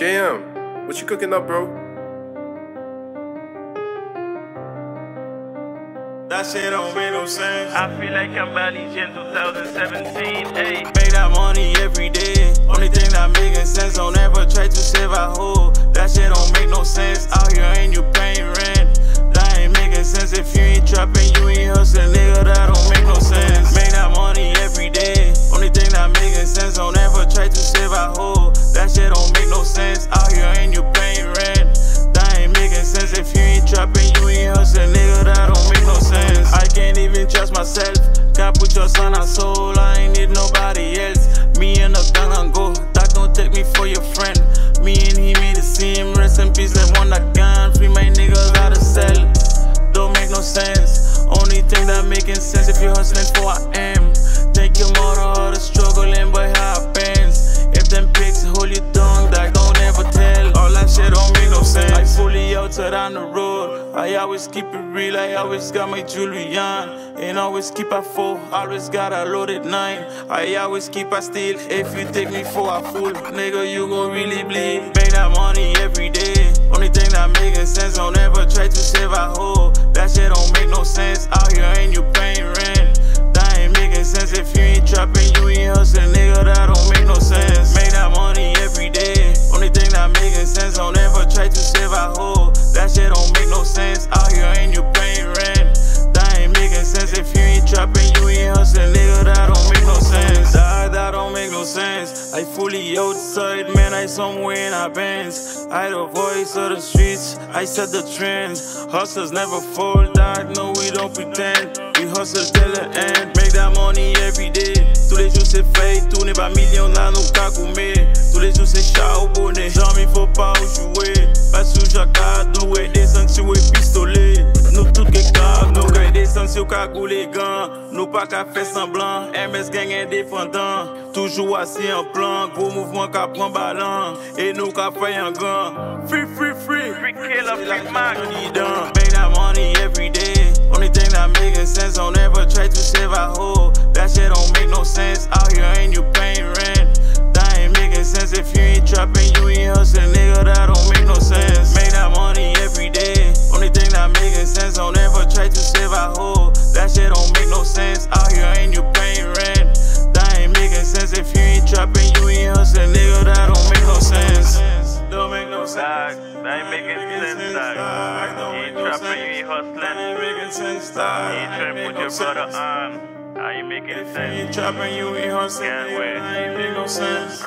JM, what you cooking up, bro? That shit don't make no sense. I feel like I'm Baly in 2017. Hey. Make that money every day. Only thing that making sense. Don't ever try to save myself. Can't put your son on soul. I ain't need nobody else. Me and the gang and go. That don't take me for your friend. Me and he made the same. Rest in peace, that one that gun. Free my niggas of cell. Don't make no sense. Only thing that making sense if you hustling for I am. Take your mother all the struggling, but how happens. If them pigs hold your tongue, that don't ever tell. All that shit don't make no sense. I fully out on the road. I always keep it real, I always got my jewelry on. And always keep a four, always got a loaded nine. I always keep a steal. If you take me for a fool, nigga, you gon' really bleed. Make that money every day. Only thing that making sense, I fully outside, man. I somewhere in our bands. I the voice of the streets. I set the trends. Hustlers never fall, dog. No, we don't pretend. We hustle till the end. Make that money every day. Tous les jours c'est fait, tourner par millions là nous qu'à sanctions qu'à les gants. Nous pas qu'à faire semblant. MS gang indépendant. Toujours assis en plan. Mouvement qu'à prendre ballon. Et nous qu'à faire un gant. Free, free, free. Free killer, free done. Make that money every day. Only thing that making sense. Don't ever try to save a hoe. That shit don't make no sense. Out here ain't you paying rent. That ain't making sense. If you ain't trapping, you hustling. ain't making sense, You ain't put your brother on. I ain't making You sense. ain't trapping, you ain't hustling. Can't wait. That ain't make no sense.